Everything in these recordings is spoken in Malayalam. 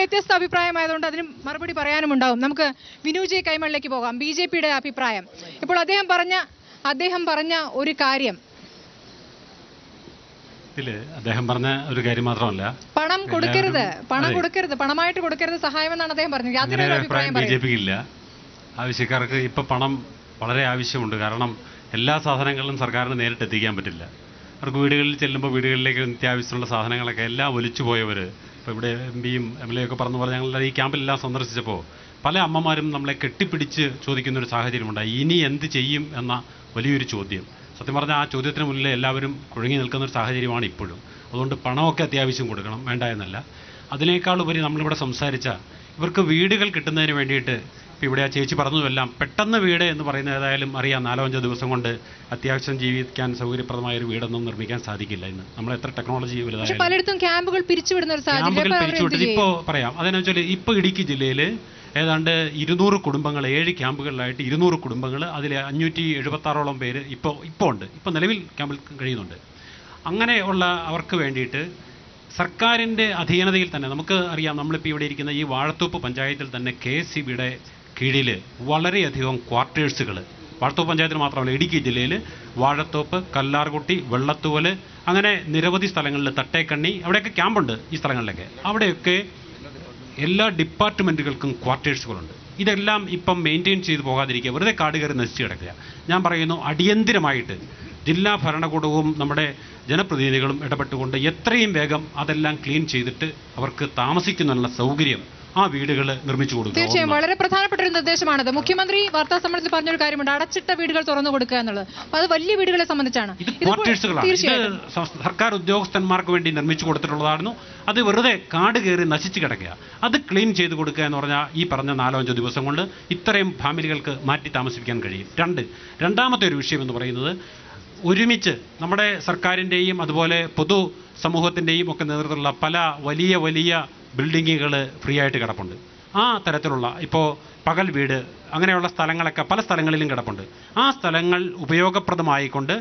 വ്യത്യസ്ത അഭിപ്രായമായതുകൊണ്ട് അതിന് മറുപടി പറയാനും ഉണ്ടാവും നമുക്ക് വിനു ജെ കൈമളിലേക്ക് പോകാം. ബി ജെ പിയുടെ അഭിപ്രായം. ഇപ്പോൾ അദ്ദേഹം പറഞ്ഞ അദ്ദേഹം പറഞ്ഞ ഒരു കാര്യം. അദ്ദേഹം പറഞ്ഞ ഒരു കാര്യം മാത്രമല്ല. പണം കൊടുക്കരുത്. പണം. കൊടുക്കരുത്. പണമായിട്ട് കൊടുക്കരുത് സഹായം എന്നാണ് അദ്ദേഹം പറഞ്ഞത്. ഒരു അഭിപ്രായം ബി ജെ പിക്ക് ഇല്ല. ആവശ്യക്കാർക്ക് ഇപ്പൊ പണം വളരെ ആവശ്യമുണ്ട്. കാരണം എല്ലാ സാധനങ്ങളിലും സർക്കാരിന് നേരിട്ട് എത്തിക്കാൻ പറ്റില്ല. അവർക്ക് വീടുകളിൽ ചെല്ലുമ്പോൾ വീടുകളിലേക്ക് നിത്യാവശ്യമുള്ള സാധനങ്ങളൊക്കെ എല്ലാം ഒലിച്ചു പോയവർ ഇപ്പോൾ ഇവിടെ എം പിയും എം എൽ എ ഒക്കെ പറഞ്ഞു പറഞ്ഞ ഞങ്ങൾ ഈ ക്യാമ്പിലെല്ലാം സന്ദർശിച്ചപ്പോൾ പല അമ്മമാരും നമ്മളെ കെട്ടിപ്പിടിച്ച് ചോദിക്കുന്ന ഒരു സാഹചര്യമുണ്ടായി ഇനി എന്ത് ചെയ്യും എന്ന വലിയൊരു ചോദ്യം. സത്യം പറഞ്ഞാൽ ആ ചോദ്യത്തിന് മുന്നിൽ എല്ലാവരും കുഴങ്ങി നിൽക്കുന്ന ഒരു സാഹചര്യമാണ് ഇപ്പോഴും. അതുകൊണ്ട് പണമൊക്കെ അത്യാവശ്യം കൊടുക്കണം വേണ്ട എന്നല്ല അതിനേക്കാൾ ഉപരി നമ്മളിവിടെ സംസാരിച്ച ഇവർക്ക് വീടുകൾ കിട്ടുന്നതിന് വേണ്ടിയിട്ട് ഇവിടെ ആ ചേച്ചി പറഞ്ഞതുമെല്ലാം പെട്ടെന്ന് വീട് എന്ന് പറയുന്നത് ഏതായാലും അറിയാം. നാലോ അഞ്ചോ ദിവസം കൊണ്ട് അത്യാവശ്യം ജീവിക്കാൻ സൗകര്യപ്രദമായ ഒരു വീടൊന്നും നിർമ്മിക്കാൻ സാധിക്കില്ല ഇന്ന്. നമ്മൾ എത്ര ടെക്നോളജി വലുതായാലും. പലയിടത്തും ക്യാമ്പുകൾ പിരിച്ചുവിടുന്ന ഒരു സാഹചര്യം. ക്യാമ്പുകൾ പിരിച്ചുവിട്ടത് ഇപ്പോൾ പറയാം. അതെന്നു വെച്ചാൽ ഇപ്പോൾ ഇടുക്കി ജില്ലയിൽ ഏതാണ്ട് ഇരുന്നൂറ് കുടുംബങ്ങൾ ഏഴ് ക്യാമ്പുകളിലായിട്ട് ഇരുന്നൂറ് കുടുംബങ്ങൾ അതിൽ അഞ്ഞൂറ്റി എഴുപത്താറോളം പേര് ഇപ്പോൾ ഇപ്പോൾ ഉണ്ട്. ഇപ്പോൾ നിലവിൽ ക്യാമ്പിൽ കഴിയുന്നുണ്ട്. അങ്ങനെയുള്ള അവർക്ക് വേണ്ടിയിട്ട് സർക്കാരിന്റെ അധീനതയിൽ തന്നെ നമുക്ക് അറിയാം. നമ്മളിപ്പോൾ ഇവിടെ ഇരിക്കുന്ന ഈ വാഴത്തോപ്പ് പഞ്ചായത്തിൽ തന്നെ കെ എസ് സി ബിയുടെ കീഴിൽ വളരെയധികം ക്വാർട്ടേഴ്സുകൾ വാഴത്തോപ്പ് പഞ്ചായത്തിന് മാത്രമല്ല ഇടുക്കി ജില്ലയിൽ വാഴത്തോപ്പ് കല്ലാർകുട്ടി വെള്ളത്തൂവൽ അങ്ങനെ നിരവധി സ്ഥലങ്ങളിൽ തട്ടേക്കണ്ണി അവിടെയൊക്കെ ക്യാമ്പുണ്ട് ഈ സ്ഥലങ്ങളിലൊക്കെ. അവിടെയൊക്കെ എല്ലാ ഡിപ്പാർട്ട്മെന്റുകൾക്കും ക്വാർട്ടേഴ്സുകളുണ്ട്. ഇതെല്ലാം ഇപ്പം മെയിന്റെയിൻ ചെയ്ത് പോകാതിരിക്കുക വെറുതെ കാട് കയറി നശിച്ചു കിടക്കുക. ഞാൻ പറയുന്നു അടിയന്തിരമായിട്ട് ജില്ലാ ഭരണകൂടവും നമ്മുടെ ജനപ്രതിനിധികളും ഇടപെട്ടുകൊണ്ട് എത്രയും വേഗം അതെല്ലാം ക്ലീൻ ചെയ്തിട്ട് അവർക്ക് താമസിക്കുന്നതിനുള്ള സൗകര്യം ആ വീടുകൾ നിർമ്മിച്ചു കൊടുക്കുക തീർച്ചയായും വളരെ പ്രധാനപ്പെട്ട ഒരു നിർദ്ദേശമാണത്. മുഖ്യമന്ത്രി വാർത്താ സമ്മേളനത്തിൽ പറഞ്ഞൊരു കാര്യമുണ്ട് അടച്ചിട്ട വീടുകൾ തുറന്നു കൊടുക്കുക എന്നുള്ളത്. അത് വലിയ വീടുകളെ സംബന്ധിച്ചാണ്. തീർച്ചയായും സർക്കാർ ഉദ്യോഗസ്ഥന്മാർക്ക് വേണ്ടി നിർമ്മിച്ചു കൊടുത്തിട്ടുള്ളതായിരുന്നു. അത് വെറുതെ കാട് കയറി നശിച്ചു കിടക്കുക. അത് ക്ലീൻ ചെയ്ത് കൊടുക്കുക എന്ന് പറഞ്ഞാൽ ഈ പറഞ്ഞ നാലോ അഞ്ചോ ദിവസം കൊണ്ട് ഇത്രയും ഫാമിലികൾക്ക് മാറ്റി താമസിപ്പിക്കാൻ കഴിയും. രണ്ട് രണ്ടാമത്തെ ഒരു വിഷയം എന്ന് പറയുന്നത് ഒരുമിച്ച് നമ്മുടെ സർക്കാരിന്റെയും അതുപോലെ പൊതു സമൂഹത്തിന്റെയും ഒക്കെ നേതൃത്വത്തിലുള്ള പല വലിയ വലിയ ബിൽഡിങ്ങുകൾ ഫ്രീ ആയിട്ട് കിടപ്പുണ്ട് ആ തരത്തിലുള്ള ഇപ്പോൾ പകൽ വീട് അങ്ങനെയുള്ള സ്ഥലങ്ങളൊക്കെ പല സ്ഥലങ്ങളിലും കിടപ്പുണ്ട് ആ സ്ഥലങ്ങൾ ഉപയോഗപ്രദമായിക്കൊണ്ട്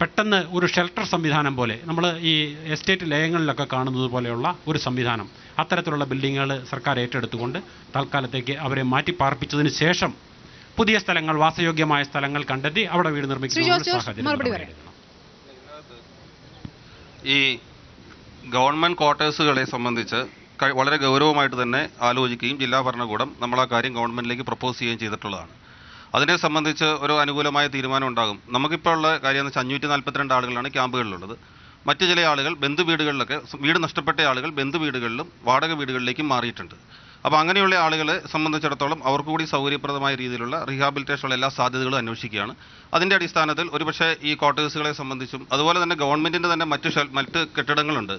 പെട്ടെന്ന് ഒരു ഷെൽട്ടർ സംവിധാനം പോലെ നമ്മൾ ഈ എസ്റ്റേറ്റ് ലയങ്ങളിലൊക്കെ കാണുന്നത് പോലെയുള്ള ഒരു സംവിധാനം അത്തരത്തിലുള്ള ബിൽഡിങ്ങുകൾ സർക്കാർ ഏറ്റെടുത്തുകൊണ്ട് തൽക്കാലത്തേക്ക് അവരെ മാറ്റി പാർപ്പിച്ചതിന് ശേഷം പുതിയ സ്ഥലങ്ങൾ വാസയോഗ്യമായ സ്ഥലങ്ങൾ കണ്ടെത്തി അവിടെ വീട് നിർമ്മിക്കുന്ന ഒരു സാഹചര്യം. ഈ ഗവൺമെന്റ് ക്വാർട്ടേഴ്സുകളെ സംബന്ധിച്ച് വളരെ ഗൗരവമായിട്ട് തന്നെ ആലോചിക്കുകയും ജില്ലാ ഭരണകൂടം നമ്മൾ ആ കാര്യം ഗവൺമെന്റിലേക്ക് പ്രപ്പോസ് ചെയ്യുകയും ചെയ്തിട്ടുള്ളതാണ്. അതിനെ സംബന്ധിച്ച് ഒരു അനുകൂലമായ തീരുമാനം ഉണ്ടാകും. നമുക്കിപ്പോൾ ഉള്ള കാര്യം എന്ന് വെച്ചാൽ അഞ്ഞൂറ്റി നാൽപ്പത്തിരണ്ട് ആളുകളാണ് ക്യാമ്പുകളിലുള്ളത്. മറ്റു ചില ആളുകൾ ബന്ധു വീടുകളിലൊക്കെ വീട് നഷ്ടപ്പെട്ട ആളുകൾ ബന്ധു വീടുകളിലും വാടക വീടുകളിലേക്കും മാറിയിട്ടുണ്ട്. അപ്പോൾ അങ്ങനെയുള്ള ആളുകളെ സംബന്ധിച്ചിടത്തോളം അവർക്ക് കൂടി സൗകര്യപ്രദമായ രീതിയിലുള്ള റീഹാബിലിറ്റേഷനുള്ള എല്ലാ സാധ്യതകളും അന്വേഷിക്കുകയാണ്. അതിന്റെ അടിസ്ഥാനത്തിൽ ഒരുപക്ഷെ ഈ ക്വാർട്ടേഴ്സുകളെ സംബന്ധിച്ചും അതുപോലെ തന്നെ ഗവൺമെന്റിന്റെ തന്നെ മറ്റ് മറ്റ് കെട്ടിടങ്ങളുണ്ട്.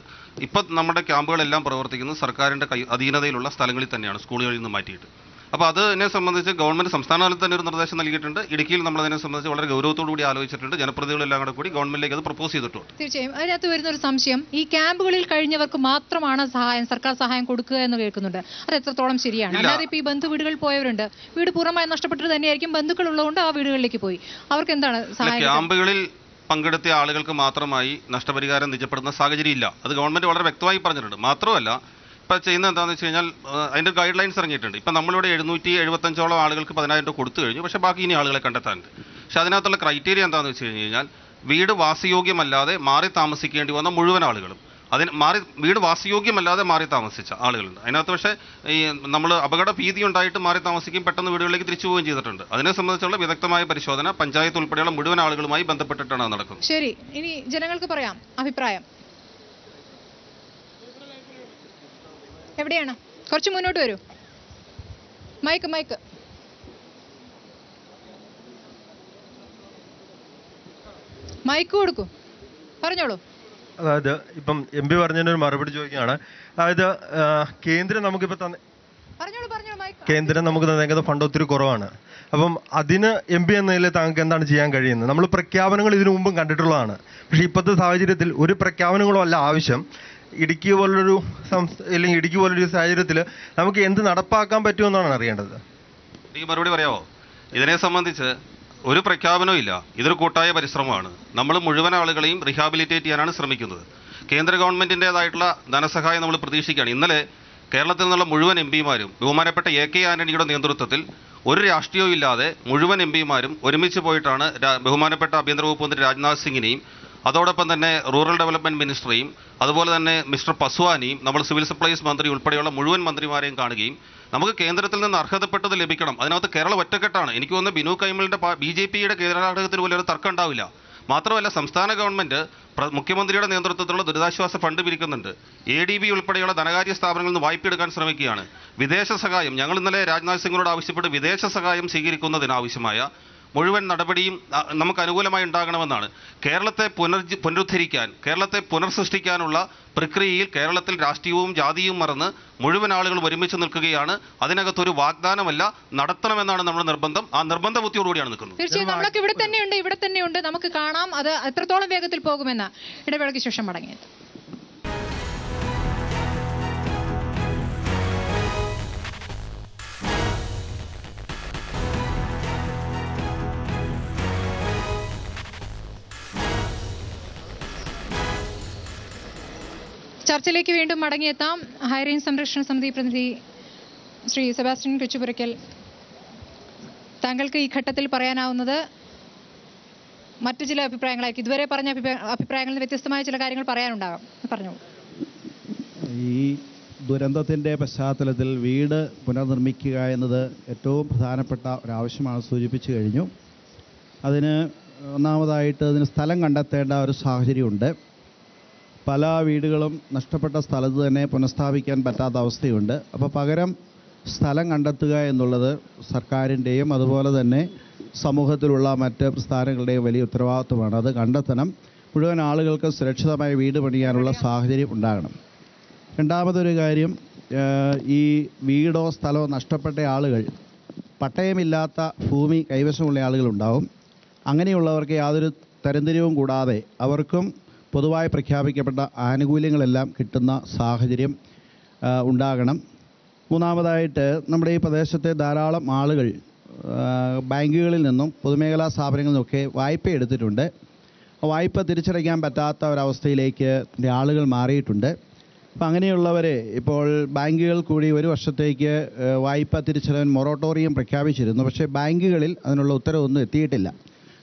ഇപ്പം നമ്മുടെ ക്യാമ്പുകളെല്ലാം പ്രവർത്തിക്കുന്നത് സർക്കാരിന്റെ കൈ അധീനതയിലുള്ള സ്ഥലങ്ങളിൽ തന്നെയാണ് സ്കൂളുകളിൽ നിന്ന് മാറ്റിയിട്ട്. അപ്പോൾ അതിനെ സംബന്ധിച്ച് ഗവൺമെന്റ് സംസ്ഥാന തലത്തിൽ തന്നെ ഒരു നിർദ്ദേശം നൽകിയിട്ടുണ്ട്. ഇടുക്കിയിൽ നമ്മൾ അതിനെ സംബന്ധിച്ച് വളരെ ഗൗരവത്തോടു കൂടി ആലോചിച്ചിട്ടുണ്ട്. ജനപ്രതിനിധികളെല്ലാം കൂടെ കൂടി ഗവൺമെന്റിലേക്ക് അത് പ്രപ്പോസ് ചെയ്തിട്ടുണ്ട്. തീർച്ചയായും. അതിനകത്ത് വരുന്ന ഒരു സംശയം ഈ ക്യാമ്പുകളിൽ കഴിഞ്ഞവർക്ക് മാത്രമാണ് സഹായം സർക്കാർ സഹായം കൊടുക്കുക എന്ന് കേൾക്കുന്നുണ്ട്. അത് എത്രത്തോളം ശരിയാണ്? അല്ലാതെ ഇപ്പൊ ഈ ബന്ധു വീടുകൾ പോയവരുണ്ട്. വീട് പൂർണമായി നഷ്ടപ്പെട്ടിട്ട് തന്നെയായിരിക്കും ബന്ധുക്കൾ ഉള്ളതുകൊണ്ട് ആ വീടുകളിലേക്ക് പോയി. അവർക്ക് എന്താണ് സഹായം ക്യാമ്പുകളിൽ പങ്കെടുത്ത ആളുകൾക്ക് മാത്രമായി നഷ്ടപരിഹാരം നിജപ്പെടുന്ന സാഹചര്യം ഇല്ല. അത് ഗവൺമെന്റ് വളരെ വ്യക്തമായി പറഞ്ഞിട്ടുണ്ട്. മാത്രമല്ല ഇപ്പം ചെയ്യുന്നത് എന്താണെന്ന് വെച്ച് കഴിഞ്ഞാൽ അതിന്റെ ഗൈഡ് ലൈൻസ് ഇറങ്ങിയിട്ടുണ്ട്. ഇപ്പം നമ്മളിവിടെ എഴുന്നൂറ്റി എഴുപത്തഞ്ചോളം ആളുകൾക്ക് പതിനായിരം രൂപ കൊടുത്തു കഴിഞ്ഞു. പക്ഷേ ബാക്കി ഇനി ആളുകളെ കണ്ടെത്താനുണ്ട്. പക്ഷേ അതിനകത്തുള്ള ക്രൈറ്റീരിയ എന്താണെന്ന് വെച്ച് കഴിഞ്ഞ് കഴിഞ്ഞാൽ വീട് വാസയോഗ്യമല്ലാതെ മാറി താമസിക്കേണ്ടി വന്ന മുഴുവൻ ആളുകളും അതിന് മാറി വീട് വാസയോഗ്യമല്ലാതെ മാറി താമസിച്ച ആളുകളുണ്ട്. അതിനകത്ത് പക്ഷേ ഈ നമ്മൾ അപകട ഭീതി ഉണ്ടായിട്ട് മാറി താമസിക്കുകയും പെട്ടെന്ന് വീടുകളിലേക്ക് തിരിച്ചു പോവുകയും ചെയ്തിട്ടുണ്ട്. അതിനെ സംബന്ധിച്ചുള്ള വിദഗ്ധമായ പരിശോധന പഞ്ചായത്ത് ഉൾപ്പെടെയുള്ള മുഴുവൻ ആളുകളുമായി ബന്ധപ്പെട്ടിട്ടാണ് നടക്കുന്നത്. ശരി. ഇനി ജനങ്ങൾക്ക് പറയാം അഭിപ്രായം. എവിടെയാണ്? കുറച്ച് മുന്നോട്ട് വരൂ. മൈക്ക് മൈക്ക് മൈക്ക് കൊടുക്കൂ. പറഞ്ഞോളൂ. അതായത് ഇപ്പം എം പി പറഞ്ഞതിനൊരു മറുപടി ചോദിക്കുകയാണ്. അതായത് കേന്ദ്രം നമുക്കിപ്പോൾ തന്നെ കേന്ദ്രം നമുക്ക് തന്നേക്കുന്ന ഫണ്ട് ഒത്തിരി കുറവാണ്. അപ്പം അതിന് എം പി എന്ന നിലയിൽ താങ്കൾക്ക് എന്താണ് ചെയ്യാൻ കഴിയുന്നത്? നമ്മൾ പ്രഖ്യാപനങ്ങൾ ഇതിനു മുമ്പും കണ്ടിട്ടുള്ളതാണ്. പക്ഷേ ഇപ്പോഴത്തെ സാഹചര്യത്തിൽ ഒരു പ്രഖ്യാപനങ്ങളും അല്ല ആവശ്യം. ഇടുക്കി പോലൊരു സംസ്ഥ അല്ലെങ്കിൽ ഇടുക്കി പോലൊരു സാഹചര്യത്തിൽ നമുക്ക് എന്ത് നടപ്പാക്കാൻ പറ്റുമെന്നാണ് അറിയേണ്ടത്? എനിക്ക് മറുപടി പറയാമോ ഇതിനെ സംബന്ധിച്ച് ഒരു പ്രഖ്യാപനവും ഇല്ല. ഇതൊരു കൂട്ടായ പരിശ്രമമാണ്. നമ്മൾ മുഴുവൻ ആളുകളെയും റീഹാബിലിറ്റേറ്റ് ചെയ്യാനാണ് ശ്രമിക്കുന്നത്. കേന്ദ്ര ഗവൺമെന്റിന്റെതായിട്ടുള്ള ധനസഹായം നമ്മൾ പ്രതീക്ഷിക്കുകയാണ്. ഇന്നലെ കേരളത്തിൽ നിന്നുള്ള മുഴുവൻ എം പിമാരും ബഹുമാനപ്പെട്ട എ കെ ആന്റണിയുടെ നേതൃത്വത്തിൽ ഒരു രാഷ്ട്രീയവും ഇല്ലാതെ മുഴുവൻ എം പിമാരും ഒരുമിച്ച് പോയിട്ടാണ് ബഹുമാനപ്പെട്ട ആഭ്യന്തര വകുപ്പ് മന്ത്രി രാജ്നാഥ് സിംഗിനെയും അതോടൊപ്പം തന്നെ റൂറൽ ഡെവലപ്മെന്റ് മിനിസ്റ്ററിയും അതുപോലെ തന്നെ മിസ്റ്റർ പസ്വാനിയും നമ്മൾ സിവിൽ സപ്ലൈസ് മന്ത്രി ഉൾപ്പെടെയുള്ള മുഴുവൻ മന്ത്രിമാരെയും കാണുകയും നമുക്ക് കേന്ദ്രത്തിൽ നിന്ന് അർഹതപ്പെട്ടത് ലഭിക്കണം. അതിനകത്ത് കേരളം ഒറ്റക്കെട്ടാണ്. എനിക്ക് തോന്നുന്നു ബിനു കൈമലിന്റെ ബി ജെ പിയുടെ കേരള ഘടകത്തിൽ പോലും ഒരു തർക്കം ഉണ്ടാവില്ല. മാത്രമല്ല സംസ്ഥാന ഗവൺമെന്റ് മുഖ്യമന്ത്രിയുടെ നേതൃത്വത്തിലുള്ള ദുരിതാശ്വാസ ഫണ്ട് പിരിക്കുന്നുണ്ട് എ ഡി ബി ഉൾപ്പെടെയുള്ള ധനകാര്യ സ്ഥാപനങ്ങളിൽ നിന്ന് വായ്പ എടുക്കാൻ ശ്രമിക്കുകയാണ്. വിദേശ സഹായം ഞങ്ങൾ ഇന്നലെ രാജ്നാഥ് സിംഗിനോട് ആവശ്യപ്പെട്ട് വിദേശ സഹായം സ്വീകരിക്കുന്നതിന് ആവശ്യമായ മുഴുവൻ നടപടിയും നമുക്ക് അനുകൂലമായി ഉണ്ടാകണമെന്നാണ്. കേരളത്തെ പുനർജി പുനരുദ്ധരിക്കാൻ കേരളത്തെ പുനർസൃഷ്ടിക്കാനുള്ള പ്രക്രിയയിൽ കേരളത്തിൽ രാഷ്ട്രീയവും ജാതിയും മറന്ന് മുഴുവൻ ആളുകളും ഒരുമിച്ച് നിൽക്കുകയാണ്. അതിനകത്തൊരു വാഗ്ദാനമല്ല നടത്തണമെന്നാണ് നമ്മുടെ നിർബന്ധം. ആ നിർബന്ധ ബുദ്ധിയോടുകൂടിയാണ് നിൽക്കുന്നത്. തീർച്ചയായും നമ്മളൊക്കെ ഇവിടെ തന്നെയുണ്ട് ഇവിടെ തന്നെയുണ്ട്. നമുക്ക് കാണാം അത് എത്രത്തോളം വേഗത്തിൽ പോകുമെന്ന് ഇടവേളയ്ക്ക് ശേഷം മടങ്ങിയത് ചർച്ചയിലേക്ക് വീണ്ടും മടങ്ങിയെത്താം. ഹൈറേഞ്ച് സംരക്ഷണ സമിതി പ്രതിനിധി ശ്രീ സെബാസ്റ്റ്യൻ കൊച്ചുപുരയ്ക്കൽ. താങ്കൾക്ക് ഈ ഘട്ടത്തിൽ പറയാനാവുന്നത് മറ്റു ചില അഭിപ്രായങ്ങളായി ഇതുവരെ പറഞ്ഞ അഭിപ്രായങ്ങളിൽ നിന്ന് വ്യത്യസ്തമായ ചില കാര്യങ്ങൾ പറയാനുണ്ടാകാം. പറഞ്ഞു ഈ ദുരന്തത്തിന്റെ പശ്ചാത്തലത്തിൽ വീട് പുനർനിർമ്മിക്കുക എന്നത് ഏറ്റവും പ്രധാനപ്പെട്ട ഒരാവശ്യമാണ് സൂചിപ്പിച്ചു കഴിഞ്ഞു. അതിന് ഒന്നാമതായിട്ട് അതിന് സ്ഥലം കണ്ടെത്തേണ്ട ഒരു സാഹചര്യമുണ്ട്. പല വീടുകളും നഷ്ടപ്പെട്ട സ്ഥലത്ത് തന്നെ പുനഃസ്ഥാപിക്കാൻ പറ്റാത്ത അവസ്ഥയുണ്ട്. അപ്പോൾ പകരം സ്ഥലം കണ്ടെത്തുക എന്നുള്ളത് സർക്കാരിന്റെയും അതുപോലെ തന്നെ സമൂഹത്തിലുള്ള മറ്റ് പ്രസ്ഥാനങ്ങളുടെയും വലിയ ഉത്തരവാദിത്വമാണ്. അത് കണ്ടെത്തണം. മുഴുവൻ ആളുകൾക്ക് സുരക്ഷിതമായ വീട് പണിയാനുള്ള സാഹചര്യം ഉണ്ടാകണം. രണ്ടാമതൊരു കാര്യം ഈ വീടോ സ്ഥലമോ നഷ്ടപ്പെട്ട ആളുകൾ പട്ടയമില്ലാത്ത ഭൂമി കൈവശമുള്ള ആളുകളുണ്ടാവും. അങ്ങനെയുള്ളവർക്ക് യാതൊരു തരംതിരിവും കൂടാതെ അവർക്കും പൊതുവായി പ്രഖ്യാപിക്കപ്പെട്ട ആനുകൂല്യങ്ങളെല്ലാം കിട്ടുന്ന സാഹചര്യം ഉണ്ടാകണം. മൂന്നാമതായിട്ട് നമ്മുടെ ഈ പ്രദേശത്തെ ധാരാളം ആളുകൾ ബാങ്കുകളിൽ നിന്നും പൊതുമേഖലാ സ്ഥാപനങ്ങളിൽ നിന്നൊക്കെ വായ്പ എടുത്തിട്ടുണ്ട്. വായ്പ തിരിച്ചടയ്ക്കാൻ പറ്റാത്ത ഒരവസ്ഥയിലേക്ക് ആളുകൾ മാറിയിട്ടുണ്ട്. അപ്പം അങ്ങനെയുള്ളവരെ ഇപ്പോൾ ബാങ്കുകൾ കൂടി ഒരു വർഷത്തേക്ക് വായ്പ തിരിച്ചടവൻ മൊറട്ടോറിയം പ്രഖ്യാപിച്ചിരുന്നു. പക്ഷേ ബാങ്കുകളിൽ അതിനുള്ള ഉത്തരവൊന്നും എത്തിയിട്ടില്ല.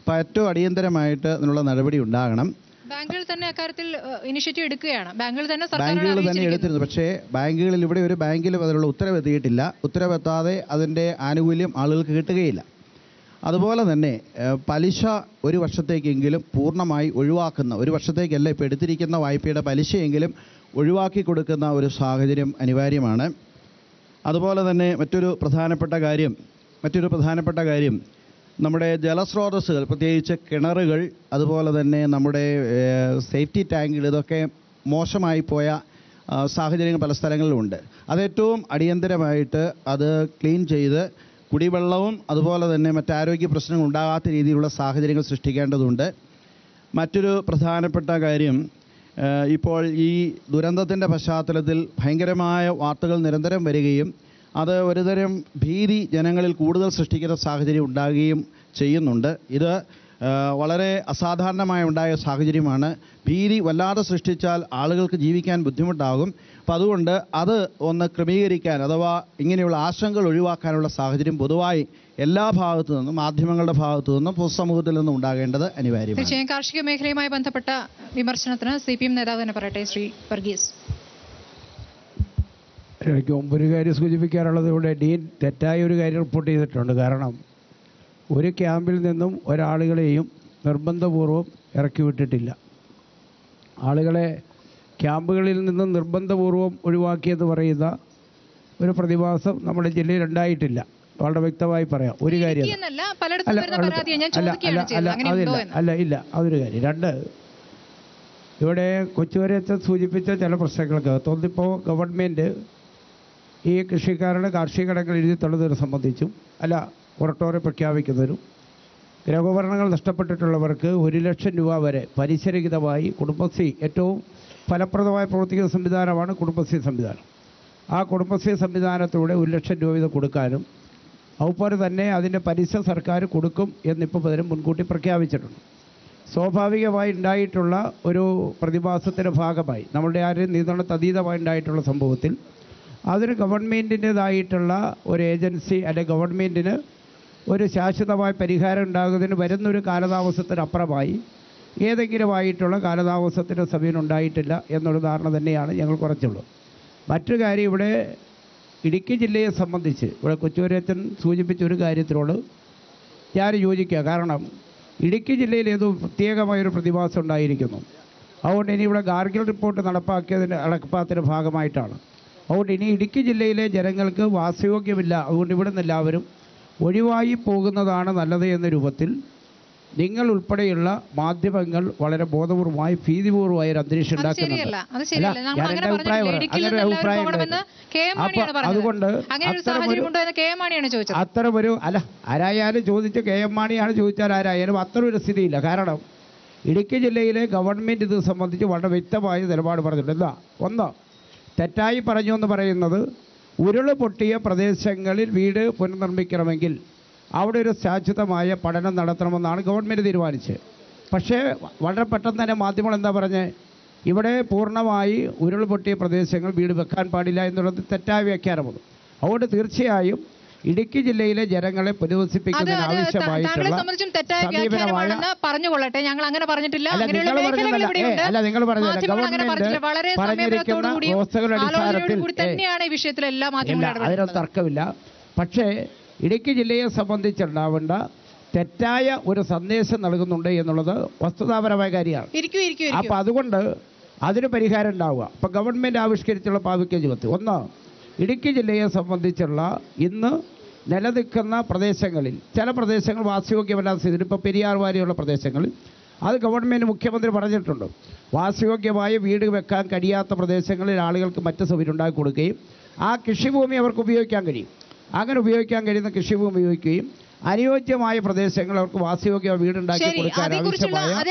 അപ്പോൾ ഏറ്റവും അടിയന്തരമായിട്ട് അതിനുള്ള നടപടി ഉണ്ടാകണം. ബാങ്കുകൾ തന്നെ അക്കാര്യത്തിൽ ഇനിഷ്യേറ്റീവ് എടുക്കുകയാണ്. ബാങ്കുകൾ തന്നെ സർക്കാരിനോട് ബാങ്കുകൾ തന്നെ എടുത്തിരുന്നു. പക്ഷേ ബാങ്കുകളിൽ ഇവിടെ ഒരു ബാങ്കിലും അതിനുള്ള ഉത്തരവ് എത്തിയിട്ടില്ല. ഉത്തരവെത്താതെ അതിന്റെ ആനുകൂല്യം ആളുകൾക്ക് കിട്ടുകയില്ല. അതുപോലെ തന്നെ പലിശ ഒരു വർഷത്തേക്കെങ്കിലും പൂർണമായി ഒഴിവാക്കുന്ന ഒരു വർഷത്തേക്കല്ല ഇപ്പോൾ എടുത്തിരിക്കുന്ന വായ്പയുടെ പലിശയെങ്കിലും ഒഴിവാക്കി കൊടുക്കുന്ന ഒരു സാഹചര്യം അനിവാര്യമാണ്. അതുപോലെ തന്നെ മറ്റൊരു പ്രധാനപ്പെട്ട കാര്യം മറ്റൊരു പ്രധാനപ്പെട്ട കാര്യം നമ്മുടെ ജലസ്രോതസ്സുകൾ പ്രത്യേകിച്ച് കിണറുകൾ അതുപോലെ തന്നെ നമ്മുടെ സേഫ്റ്റി ടാങ്കുകൾ ഇതൊക്കെ മോശമായി പോയ സാഹചര്യങ്ങൾ പല സ്ഥലങ്ങളിലുണ്ട്. അതേറ്റവും അടിയന്തരമായിട്ട് അത് ക്ലീൻ ചെയ്ത് കുടിവെള്ളവും അതുപോലെ തന്നെ മറ്റാരോഗ്യ പ്രശ്നങ്ങൾ ഉണ്ടാകാത്ത രീതിയിലുള്ള സാഹചര്യങ്ങൾ സൃഷ്ടിക്കേണ്ടതുണ്ട്. മറ്റൊരു പ്രധാനപ്പെട്ട കാര്യം ഇപ്പോൾ ഈ ദുരന്തത്തിന്റെ പശ്ചാത്തലത്തിൽ ഭയങ്കരമായ വാർത്തകൾ നിരന്തരം വരികയും അത് ഒരുതരം ഭീതി ജനങ്ങളിൽ കൂടുതൽ സൃഷ്ടിക്കുന്ന സാഹചര്യം ഉണ്ടാകുകയും ചെയ്യുന്നുണ്ട്. ഇത് വളരെ അസാധാരണമായ ഉണ്ടായ സാഹചര്യമാണ്. ഭീതി വല്ലാതെ സൃഷ്ടിച്ചാൽ ആളുകൾക്ക് ജീവിക്കാൻ ബുദ്ധിമുട്ടാകും. അപ്പം അതുകൊണ്ട് അത് ഒന്ന് ക്രമീകരിക്കാൻ അഥവാ ഇങ്ങനെയുള്ള ആശങ്കകൾ ഒഴിവാക്കാനുള്ള സാഹചര്യം പൊതുവായി എല്ലാ ഭാഗത്തു നിന്നും മാധ്യമങ്ങളുടെ ഭാഗത്തു നിന്നും പൊതുസമൂഹത്തിൽ നിന്നും ഉണ്ടാകേണ്ടത് അനിവാര്യമാണ്. കാർഷിക മേഖലയുമായി ബന്ധപ്പെട്ട വിമർശനത്തിന് സി പി എം നേതാവ് തന്നെ പറയട്ടെ ശ്രീ വർഗീസ്. എനിക്ക് മുമ്പ് ഒരു കാര്യം സൂചിപ്പിക്കാനുള്ളത് ഇവിടെ ഡീൻ തെറ്റായ ഒരു കാര്യം റിപ്പോർട്ട് ചെയ്തിട്ടുണ്ട്. കാരണം ഒരു ക്യാമ്പിൽ നിന്നും ഒരാളുകളെയും നിർബന്ധപൂർവം ഇറക്കി വിട്ടിട്ടില്ല. ആളുകളെ ക്യാമ്പുകളിൽ നിന്നും നിർബന്ധപൂർവം ഒഴിവാക്കിയെന്ന് പറയുന്ന ഒരു പ്രതിഭാസം നമ്മുടെ ജില്ലയിൽ ഉണ്ടായിട്ടില്ല. വളരെ വ്യക്തമായി പറയാം. ഒരു കാര്യം അല്ല അല്ല അതില്ല അല്ല ഇല്ല അതൊരു കാര്യം. രണ്ട് ഇവിടെ കൊച്ചുവരെ സൂചിപ്പിച്ച ചില പ്രശ്നങ്ങൾക്ക് തോന്നിപ്പോൾ ഗവൺമെന്റ് ഈ കൃഷിക്കാരുടെ കാർഷിക കടങ്ങൾ എഴുതിത്തള്ളതിനെ സംബന്ധിച്ചും അല്ല മൊറട്ടോറിയം പ്രഖ്യാപിക്കുന്നതിനും ഗ്രഹോപകരണങ്ങൾ നഷ്ടപ്പെട്ടിട്ടുള്ളവർക്ക് ഒരു ലക്ഷം രൂപ വരെ പലിശരഹിതമായി കുടുംബശ്രീ ഏറ്റവും ഫലപ്രദമായി പ്രവർത്തിക്കുന്ന സംവിധാനമാണ് കുടുംബശ്രീ സംവിധാനം. ആ കുടുംബശ്രീ സംവിധാനത്തിലൂടെ ഒരു ലക്ഷം രൂപ വീതം കൊടുക്കാനും അതുപോലെ തന്നെ അതിന്റെ പലിശ സർക്കാർ കൊടുക്കും എന്നിപ്പോൾ പലരും മുൻകൂട്ടി പ്രഖ്യാപിച്ചിട്ടുണ്ട്. സ്വാഭാവികമായി ഉണ്ടായിട്ടുള്ള ഒരു പ്രതിഭാസത്തിന്റെ ഭാഗമായി നമ്മുടെ ആരും നിയന്ത്രണത്തതീതമായി ഉണ്ടായിട്ടുള്ള സംഭവത്തിൽ അതിന് ഗവൺമെന്റിന്റെതായിട്ടുള്ള ഒരു ഏജൻസി അല്ലെങ്കിൽ ഗവൺമെന്റിന് ഒരു ശാശ്വതമായ പരിഹാരം ഉണ്ടാകുന്നതിന് വരുന്നൊരു കാലതാമസത്തിനപ്പുറമായി ഏതെങ്കിലുമായിട്ടുള്ള കാലതാമസത്തിന് സമയം ഉണ്ടായിട്ടില്ല എന്നൊരു ധാരണ തന്നെയാണ് ഞങ്ങൾ കുറച്ചുള്ളൂ. മറ്റൊരു കാര്യം ഇവിടെ ഇടുക്കി ജില്ലയെ സംബന്ധിച്ച് ഇവിടെ കൊച്ചുവരച്ചൻ സൂചിപ്പിച്ച ഒരു കാര്യത്തിനോട് ഞാൻ യോജിക്കുക. കാരണം ഇടുക്കി ജില്ലയിൽ ഏതോ പ്രത്യേകമായൊരു പ്രതിഭാസം ഉണ്ടായിരിക്കുന്നു. അതുകൊണ്ട് ഇനി ഇവിടെ ഗാർഗിൽ റിപ്പോർട്ട് നടപ്പാക്കിയതിന്റെ അടക്കപ്പാത്തിന്റെ ഭാഗമായിട്ടാണ്. അതുകൊണ്ട് ഇനി ഇടുക്കി ജില്ലയിലെ ജനങ്ങൾക്ക് വാസയോഗ്യമില്ല. അതുകൊണ്ട് ഇവിടെ നിന്ന് എല്ലാവരും ഒഴിവായി പോകുന്നതാണ് നല്ലത് എന്ന രൂപത്തിൽ നിങ്ങൾ ഉൾപ്പെടെയുള്ള മാധ്യമങ്ങൾ വളരെ ബോധപൂർവമായി ഭീതിപൂർവമായ ഒരു അന്തരീക്ഷം ഉണ്ടാക്കുന്നുണ്ട് ഞാൻ അഭിപ്രായം അങ്ങനെ അതുകൊണ്ട് അങ്ങനെ ഒരു അല്ല ആരായാലും ചോദിച്ച കെ എം മാണിയാണ് ചോദിച്ചാൽ ആരായാലും അത്തരം ഒരു സ്ഥിതിയില്ല. കാരണം ഇടുക്കി ജില്ലയിലെ ഗവൺമെന്റ് ഇത് സംബന്ധിച്ച് വളരെ വ്യക്തമായ നിലപാട് പറഞ്ഞിട്ടുണ്ട്. എന്താ? ഒന്ന്? തെറ്റായി പറഞ്ഞു എന്ന് പറയുന്നത് ഉരുൾ പൊട്ടിയ പ്രദേശങ്ങളിൽ വീട് പുനർനിർമ്മിക്കണമെങ്കിൽ അവിടെ ഒരു ശാശ്വതമായ പഠനം നടത്തണമെന്നാണ് ഗവൺമെന്റ് തീരുമാനിച്ചത്. പക്ഷേ വളരെ പെട്ടെന്ന് തന്നെ മാധ്യമങ്ങൾ എന്താ പറഞ്ഞത് ഇവിടെ പൂർണമായി ഉരുൾ പൊട്ടിയ പ്രദേശങ്ങൾ വീട് വെക്കാൻ പാടില്ല എന്നുള്ളത് തെറ്റായ വ്യാഖ്യാനമാണ്. അതുകൊണ്ട് തീർച്ചയായും ഇടുക്കി ജില്ലയിലെ ജനങ്ങളെ താങ്കളെ ആവശ്യമായിട്ടുള്ള പറഞ്ഞുകൊള്ളട്ടെ. ഞങ്ങൾ അങ്ങനെ പറഞ്ഞിട്ടില്ല. അല്ല നിങ്ങൾ പറഞ്ഞിരിക്കുന്ന വ്യവസ്ഥകളുടെ അടിസ്ഥാനത്തിൽ അതിനൊന്നും തർക്കമില്ല. പക്ഷേ ഇടുക്കി ജില്ലയെ സംബന്ധിച്ചുണ്ടാവേണ്ട തെറ്റായ ഒരു സന്ദേശം നൽകുന്നുണ്ട് എന്നുള്ളത് വസ്തുതാപരമായ കാര്യമാണ്. അപ്പൊ അതുകൊണ്ട് അതിന് പരിഹാരം ഉണ്ടാവുക. അപ്പൊ ഗവൺമെന്റ് ആവിഷ്കരിച്ചുള്ള പാവിക്കേജ് പത്ത്. ഒന്ന് ഇടുക്കി ജില്ലയെ സംബന്ധിച്ചുള്ള ഇന്ന് നിലനിൽക്കുന്ന പ്രദേശങ്ങളിൽ ചില പ്രദേശങ്ങൾ വാസയോഗ്യമല്ലാത്ത സ്ഥിതി ഇപ്പോൾ പെരിയാർ വാരിയുള്ള പ്രദേശങ്ങളിൽ അത് ഗവൺമെന്റ് മുഖ്യമന്ത്രി പറഞ്ഞിട്ടുണ്ട്. വാസയോഗ്യമായ വീട് വെക്കാൻ കഴിയാത്ത പ്രദേശങ്ങളിൽ ആളുകൾക്ക് മറ്റ് സൗകര്യം ഉണ്ടാക്കി കൊടുക്കുകയും ആ കൃഷിഭൂമി അവർക്ക് ഉപയോഗിക്കാൻ കഴിയും. അങ്ങനെ ഉപയോഗിക്കാൻ കഴിയുന്ന കൃഷിഭൂമി ഉപയോഗിക്കുകയും അനുയോജ്യമായ പ്രദേശങ്ങൾ അവർക്ക് വാസയോഗ്യ വീടുണ്ടാക്കി കൊടുക്കാൻ ആവശ്യമായ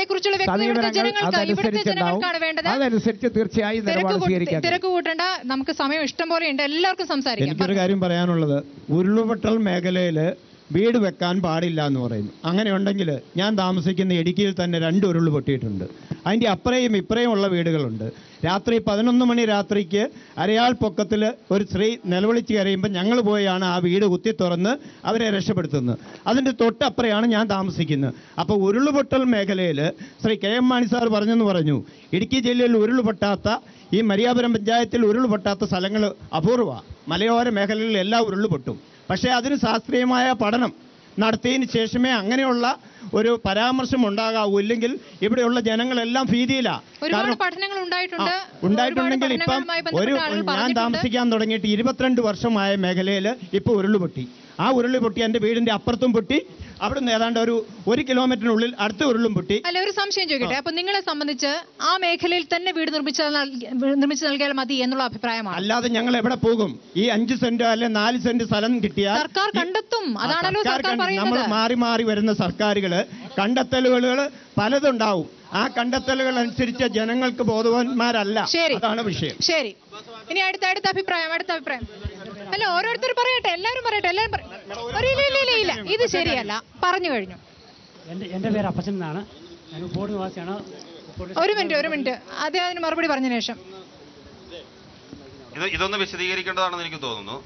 സമീപനങ്ങൾ അതനുസരിച്ചുണ്ടാവും. അതനുസരിച്ച് തീർച്ചയായും നിലപാട് സ്വീകരിക്കാം. കൂട്ടണ്ട. നമുക്ക് സമയം ഇഷ്ടം പോലെ ഉണ്ട്. എല്ലാവർക്കും സംസാരിക്കാം. എനിക്കൊരു കാര്യം പറയാനുള്ളത്. ഉരുളുപൊട്ടൽ മേഖലയിൽ വീട് വെക്കാൻ പാടില്ല എന്ന് പറയുന്നു. അങ്ങനെ ഉണ്ടെങ്കിൽ ഞാൻ താമസിക്കുന്ന ഇടുക്കിയിൽ തന്നെ രണ്ട് ഉരുൾ പൊട്ടിയിട്ടുണ്ട്. അതിന്റെ അപ്പുറയും ഇപ്പുറയും ഉള്ള വീടുകളുണ്ട്. രാത്രി പതിനൊന്ന് മണി രാത്രിക്ക് അരയാൾ പൊക്കത്തിൽ ഒരു സ്ത്രീ നിലവിളിച്ച് കരയുമ്പോൾ ഞങ്ങൾ പോയാണ് ആ വീട് കുത്തി തുറന്ന് അവരെ രക്ഷപ്പെടുത്തുന്നത്. അതിന്റെ തൊട്ടപ്പുറയാണ് ഞാൻ താമസിക്കുന്നത്. അപ്പോൾ ഉരുളുപൊട്ടൽ മേഖലയിൽ Shri K M Mani sir പറഞ്ഞെന്ന് പറഞ്ഞു. ഇടുക്കി ജില്ലയിൽ ഉരുളുപൊട്ടാത്ത ഈ മരിയാപുരം പഞ്ചായത്തിൽ ഉരുളുപൊട്ടാത്ത സ്ഥലങ്ങൾ അപൂർവ. മലയോര മേഖലകളിൽ എല്ലാം ഉരുളുപൊട്ടും. പക്ഷേ അതിന് ശാസ്ത്രീയമായ പഠനം നടത്തിയതിന് ശേഷമേ അങ്ങനെയുള്ള ഒരു പരാമർശം ഉണ്ടാകാവൂ. ഇല്ലെങ്കിൽ ഇവിടെയുള്ള ജനങ്ങളെല്ലാം ഭീതിയിലാണ് ഉണ്ടായിട്ടുണ്ടെങ്കിൽ ഇപ്പം ഒരു ഞാൻ. താമസിക്കാൻ തുടങ്ങിയിട്ട് ഇരുപത്തിരണ്ട് വർഷമായ മേഖലയിൽ ഇപ്പോൾ ഉരുൾ പൊട്ടി ആ ഉരുളി പൊട്ടി എന്റെ വീടിന്റെ അപ്പുറത്തും പൊട്ടി അവിടുന്ന് ഏതാണ്ട് ഒരു ഒരു കിലോമീറ്ററിനുള്ളിൽ അടുത്ത ഉരുളും പൊട്ടി. അല്ല ഒരു സംശയം ചോദിക്കട്ടെ. അപ്പൊ നിങ്ങളെ സംബന്ധിച്ച് ആ മേഖലയിൽ തന്നെ വീട് നിർമ്മിച്ച നിർമ്മിച്ചു നൽകിയാൽ മതി എന്നുള്ള അഭിപ്രായമാണ്. അല്ലാതെ ഞങ്ങൾ എവിടെ പോകും? ഈ അഞ്ച് സെന്റ് അല്ലെ നാല് സെന്റ് സ്ഥലം കിട്ടിയാൽ സർക്കാർ കണ്ടെത്തും. അതാണല്ലോ സർക്കാർ നമ്മൾ മാറി മാറി വരുന്ന സർക്കാരുകൾ കണ്ടെത്തലുകൾ പലതുണ്ടാവും. ആ കണ്ടെത്തലുകൾ അനുസരിച്ച് ജനങ്ങൾക്ക് ബോധവാന്മാരല്ല. ശരി. അതാണ് വിഷയം. ശരി. ഇനി അടുത്ത അടുത്ത അഭിപ്രായം അടുത്ത അഭിപ്രായം. അല്ല ഓരോരുത്തർ പറയട്ടെ എല്ലാവരും പറയട്ടെ എല്ലാവരും ഇല്ല ഇല്ല ഇത് ശരിയല്ല. പറഞ്ഞു കഴിഞ്ഞു. എന്റെ എന്റെ പേര് അപ്പച്ചൻ എന്നാണ്. ഞാൻ ഉപ്പോട് നിവാസിയാണ്. ഒരു മിനിറ്റ് ഒരു മിനിറ്റ്. അദ്ദേഹം അതിന് മറുപടി പറഞ്ഞ ശേഷം. ഇത് ഇതൊന്ന് വിശദീകരിക്കേണ്ടതാണെന്ന് എനിക്ക് തോന്നുന്നു.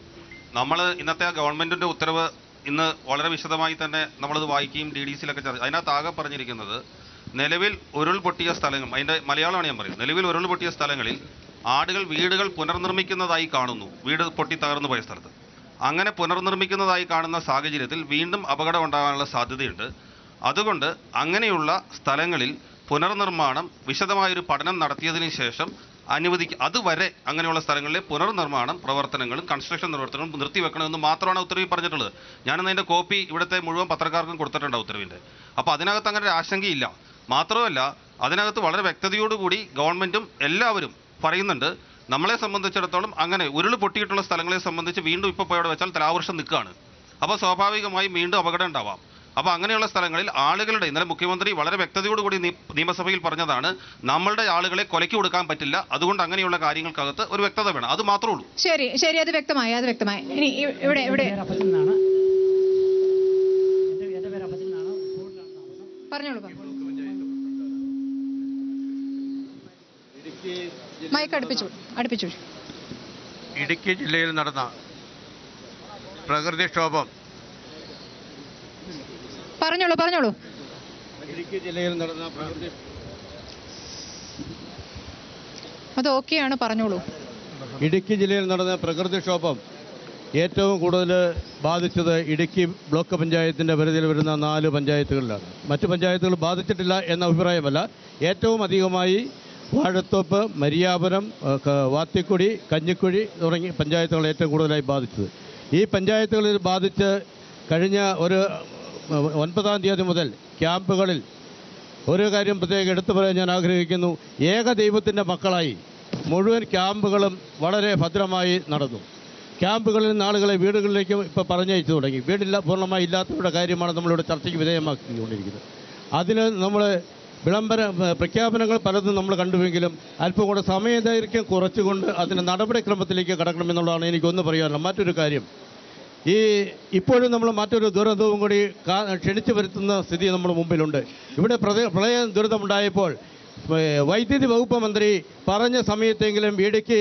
നമ്മൾ ഇന്നത്തെ ആ ഗവൺമെന്റിന്റെ ഉത്തരവ് ഇന്ന് വളരെ വിശദമായി തന്നെ നമ്മളത് വായിക്കുകയും ഡി ഡി സിയിലൊക്കെ ചർച്ച അതിനകത്ത് ആകെ പറഞ്ഞിരിക്കുന്നത് നിലവിൽ ഉരുൾ പൊട്ടിയ സ്ഥലങ്ങൾ അതിന്റെ മലയാളമാണ് ഞാൻ പറയുന്നത്. നിലവിൽ ഉരുൾ പൊട്ടിയ സ്ഥലങ്ങളിൽ ആടുകൾ വീടുകൾ പുനർനിർമ്മിക്കുന്നതായി കാണുന്നു. വീട് പൊട്ടി തകർന്നു പോയ സ്ഥലത്ത്. അങ്ങനെ പുനർനിർമ്മിക്കുന്നതായി കാണുന്ന സാഹചര്യത്തിൽ വീണ്ടും അപകടം ഉണ്ടാകാനുള്ള സാധ്യതയുണ്ട്. അതുകൊണ്ട് അങ്ങനെയുള്ള സ്ഥലങ്ങളിൽ പുനർനിർമ്മാണം വിശദമായൊരു പഠനം നടത്തിയതിനു ശേഷം അനുവദിക്കുക അതുവരെ അങ്ങനെയുള്ള സ്ഥലങ്ങളിലെ പുനർനിർമ്മാണം പ്രവർത്തനങ്ങളും കൺസ്ട്രക്ഷൻ പ്രവർത്തനങ്ങളും നിർത്തിവെക്കണമെന്ന് മാത്രമാണ് ഉത്തരവിൽ പറഞ്ഞിട്ടുള്ളത്. ഞാനിന്ന് അതിന്റെ കോപ്പി ഇവിടുത്തെ മുഴുവൻ പത്രക്കാർക്കും കൊടുത്തിട്ടുണ്ട് ഉത്തരവിന്റെ അപ്പോൾ അതിനകത്ത് അങ്ങനെ ഒരു ആശങ്കയില്ല. മാത്രമല്ല അതിനകത്ത് വളരെ വ്യക്തതയോടുകൂടി ഗവൺമെന്റും എല്ലാവരും പറയുന്നുണ്ട് നമ്മളെ സംബന്ധിച്ചിടത്തോളം അങ്ങനെ ഉരുൾ പൊട്ടിയിട്ടുള്ള സ്ഥലങ്ങളെ സംബന്ധിച്ച് വീണ്ടും ഇപ്പോൾ പോയി അവിടെ വെച്ചാൽ തലാവർഷം നിൽക്കുകയാണ്. അപ്പോൾ സ്വാഭാവികമായും വീണ്ടും അപകടം ഉണ്ടാവാം. അപ്പോൾ അങ്ങനെയുള്ള സ്ഥലങ്ങളിൽ ആളുകളുടെ ഇന്നലെ മുഖ്യമന്ത്രി വളരെ വ്യക്തതയോടുകൂടി നിയമസഭയിൽ പറഞ്ഞതാണ് നമ്മളുടെ ആളുകളെ കൊലക്കി കൊടുക്കാൻ പറ്റില്ല. അതുകൊണ്ട് അങ്ങനെയുള്ള കാര്യങ്ങൾക്കകത്ത് ഒരു വ്യക്തത വേണം. അത് മാത്രമേ ഉള്ളൂ. ശരി ശരി അത് വ്യക്തമായി അത് വ്യക്തമായി. ഇനി ഇ- ഇവിടെ ഇവിടെ. പറഞ്ഞോളൂ പറഞ്ഞോളൂ. മൈക്ക് അടുപ്പിച്ചു അടുപ്പിച്ചു. ഇടുക്കി ജില്ലയിൽ നടന്ന പ്രകൃതിക്ഷോഭം. പറഞ്ഞോളൂ പറഞ്ഞോളൂ. ഇടുക്കി ജില്ലയിൽ നടന്ന പ്രകൃതി അത് ഓക്കെയാണ് പറഞ്ഞോളൂ. ഇടുക്കി ജില്ലയിൽ നടന്ന പ്രകൃതിക്ഷോഭം ഏറ്റവും കൂടുതൽ ബാധിച്ചത് ഇടുക്കി ബ്ലോക്ക് പഞ്ചായത്തിന്റെ പരിധിയിൽ വരുന്ന നാല് പഞ്ചായത്തുകളിലാണ്. മറ്റ് പഞ്ചായത്തുകൾ ബാധിച്ചിട്ടില്ല എന്ന അഭിപ്രായമല്ല. ഏറ്റവും അധികമായി വാഴത്തോപ്പ് മരിയാപുരം വാത്തിക്കുടി കഞ്ഞിക്കുഴി തുടങ്ങിയ പഞ്ചായത്തുകൾ ഏറ്റവും കൂടുതലായി ബാധിച്ചത്. ഈ പഞ്ചായത്തുകളിൽ ബാധിച്ച് കഴിഞ്ഞ ഒരു ഒൻപതാം തീയതി മുതൽ ക്യാമ്പുകളിൽ ഒരു കാര്യം പ്രത്യേകം എടുത്തു പറയാൻ ഞാൻ ആഗ്രഹിക്കുന്നു. ഏക ദൈവത്തിന്റെ മക്കളായി മുഴുവൻ ക്യാമ്പുകളും വളരെ ഭദ്രമായി നടന്നു. ക്യാമ്പുകളിൽ നിന്ന് ആളുകളെ വീടുകളിലേക്ക് ഇപ്പോൾ പറഞ്ഞയച്ചു തുടങ്ങി. വീടില്ല പൂർണമായി ഇല്ലാത്തവരുടെ കാര്യമാണ് നമ്മളിവിടെ ചർച്ചയ്ക്ക് വിധേയമാക്കിക്കൊണ്ടിരിക്കുന്നത്. അതിന് നമ്മൾ വിളംബര പ്രഖ്യാപനങ്ങൾ പലതും നമ്മൾ കണ്ടുവെങ്കിലും അല്പം കൂടെ സമയദൈർഘ്യം കുറച്ചുകൊണ്ട് അതിന്റെ നടപടിക്രമത്തിലേക്ക് കടക്കണമെന്നുള്ളതാണ് എനിക്കൊന്ന് പറയാനുള്ളത്. മറ്റൊരു കാര്യം ഈ ഇപ്പോഴും നമ്മൾ മറ്റൊരു ദുരന്തവും കൂടി ക്ഷണിച്ചു വരുത്തുന്ന സ്ഥിതി നമ്മുടെ മുമ്പിലുണ്ട്. ഇവിടെ പ്രളയ- ദുരിതമുണ്ടായപ്പോൾ വൈദ്യുതി വകുപ്പ് മന്ത്രി പറഞ്ഞ സമയത്തെങ്കിലും ഇടുക്കി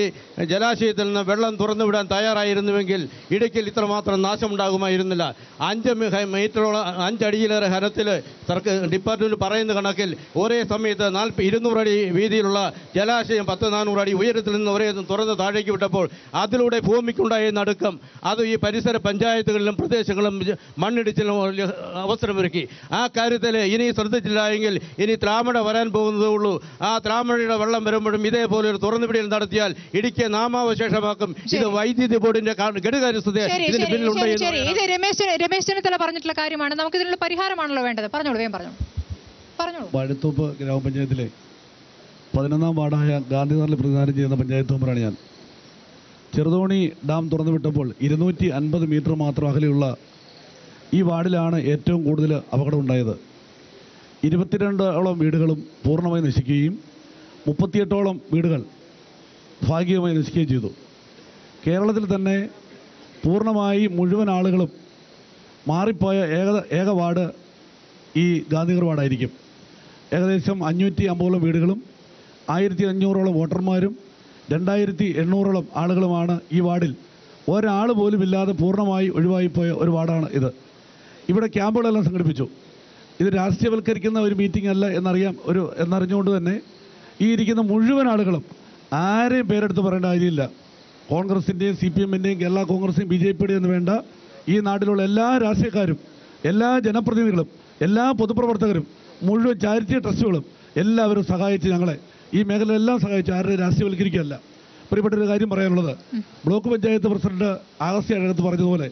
ജലാശയത്തിൽ നിന്ന് വെള്ളം തുറന്നു വിടാൻ തയ്യാറായിരുന്നുവെങ്കിൽ ഇടുക്കിയിൽ ഇത്രമാത്രം നാശമുണ്ടാകുമായിരുന്നില്ല. അഞ്ച് മീറ്ററോളം അഞ്ചടിയിലേറെ ഹരത്തിൽ സർക്കാർ ഡിപ്പാർട്ട്മെന്റ് പറയുന്ന കണക്കിൽ ഒരേ സമയത്ത് നാൽപ്പത് ഇരുന്നൂറടി വീതിയിലുള്ള ജലാശയം പത്ത് നാനൂറ് അടി ഉയരത്തിൽ നിന്ന് ഒരേ തുറന്ന് താഴേക്ക് വിട്ടപ്പോൾ അതിലൂടെ ഭൂമിക്കുണ്ടായ നടുക്കം അത് ഈ പരിസര പഞ്ചായത്തുകളിലും പ്രദേശങ്ങളും മണ്ണിടിച്ചിലും അവസരമൊരുക്കി. ആ കാര്യത്തിൽ ഇനി ശ്രദ്ധിച്ചില്ല എങ്കിൽ ഇനി ത്രാമട വരാൻ പോകുന്നതേ ഉള്ളൂ. ആ ത്രാമഴയുടെ വെള്ളം വരുമ്പോഴും ഇതേപോലെ ഒരു തുറന്നുപിടിയിൽ നടത്തിയാൽ ഇടുക്കിയെ നാമാവശേഷമാക്കും. ഇത് വൈദ്യുതി ബോർഡിന്റെ കെടുകാര്യസ്ഥത ഇതിന് പിന്നിലുണ്ട് ഇത് രമേശ് രമേശ് ചെന്നിത്തല പറഞ്ഞിട്ടുള്ള കാര്യമാണ്. നമുക്ക് ഇതിനുള്ള പരിഹാരമാണല്ലോ വേണ്ടത്. പറഞ്ഞോളൂ വേഗം പറഞ്ഞോളൂ. വാഴത്തോപ്പ് ഗ്രാമപഞ്ചായത്തിലെ പതിനൊന്നാം വാർഡായ ഗാന്ധിനഗറിൽ പ്രതിനിധാനം ചെയ്യുന്ന പഞ്ചായത്ത് മെമ്പറാണ് ഞാൻ. ചെറുതോണി ഡാം തുറന്നു വിട്ടപ്പോൾ ഇരുന്നൂറ്റി അൻപത് മീറ്റർ മാത്രം അകലെയുള്ള ഈ വാർഡിലാണ് ഏറ്റവും കൂടുതൽ അപകടമുണ്ടായത്. ഇരുപത്തിരണ്ടോളം വീടുകളും പൂർണമായി നശിക്കുകയും മുപ്പത്തിയെട്ടോളം വീടുകൾ ഭാഗികമായി നശിക്കുകയും ചെയ്തു. കേരളത്തിൽ തന്നെ പൂർണമായി മുഴുവൻ ആളുകളും മാറിപ്പോയ ഏക ഏക വാർഡ് ഈ ഗാന്ധിനഗർ വാർഡായിരിക്കും. ഏകദേശം അഞ്ഞൂറ്റി അമ്പതോളം വീടുകളും ആയിരത്തി അഞ്ഞൂറോളം വോട്ടർമാരും രണ്ടായിരത്തി എണ്ണൂറോളം ആളുകളുമാണ് ഈ വാർഡിൽ. ഒരാൾ പോലുമില്ലാതെ പൂർണമായി ഒഴിവായിപ്പോയ ഒരു വാർഡാണ് ഇത്. ഇവിടെ ക്യാമ്പുകളെല്ലാം സംഘടിപ്പിച്ചു. ഇത് രാഷ്ട്രീയവൽക്കരിക്കുന്ന ഒരു മീറ്റിംഗ് അല്ല എന്നറിയാം ഒരു എന്നറിഞ്ഞുകൊണ്ട് തന്നെ ഈ ഇരിക്കുന്ന മുഴുവൻ ആളുകളും ആരെയും പേരെടുത്ത് പറയേണ്ട കാര്യമില്ല. കോൺഗ്രസിന്റെയും സി പി എമ്മിന്റെയും കേരള കോൺഗ്രസിന്റെയും ബി ജെ പിയുടെയും എന്ന് വേണ്ട. ഈ നാട്ടിലുള്ള എല്ലാ രാഷ്ട്രീയക്കാരും എല്ലാ ജനപ്രതിനിധികളും എല്ലാ പൊതുപ്രവർത്തകരും മുഴുവൻ ചാരിറ്റി ട്രസ്റ്റുകളും എല്ലാവരും സഹായിച്ച് ഞങ്ങളെ ഈ മേഖലയെല്ലാം സഹായിച്ച് ആരുടെ രാഷ്ട്രീയവൽക്കരിക്കുകയല്ല. പ്രിയപ്പെട്ട ഒരു കാര്യം പറയാനുള്ളത്. Block panchayat president August Azhakath പറഞ്ഞതുപോലെ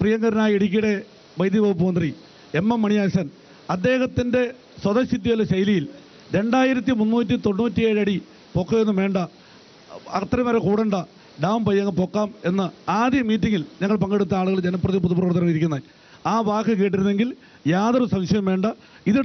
പ്രിയങ്കരനായ ഇടുക്കിയുടെ വൈദ്യുതി വകുപ്പ് മന്ത്രി എം എം മണിയാശൻ അദ്ദേഹത്തിന്റെ സ്വതസിദ്ധിയുള്ള ശൈലിയിൽ രണ്ടായിരത്തി മുന്നൂറ്റി തൊണ്ണൂറ്റിയേഴ് അടി പൊക്കമൊന്നും വേണ്ട. അത്രയും വരെ കൂടണ്ട. ഡാം പയ്യങ്ങ് പൊക്കാം എന്ന ആദ്യ മീറ്റിങ്ങിൽ ഞങ്ങൾ പങ്കെടുത്ത ആളുകൾ ജനപ്രതി പൊതുപ്രവർത്തകർ ഇരിക്കുന്നത്. ആ വാക്ക് കേട്ടിരുന്നെങ്കിൽ യാതൊരു സംശയം വേണ്ട. ഇത്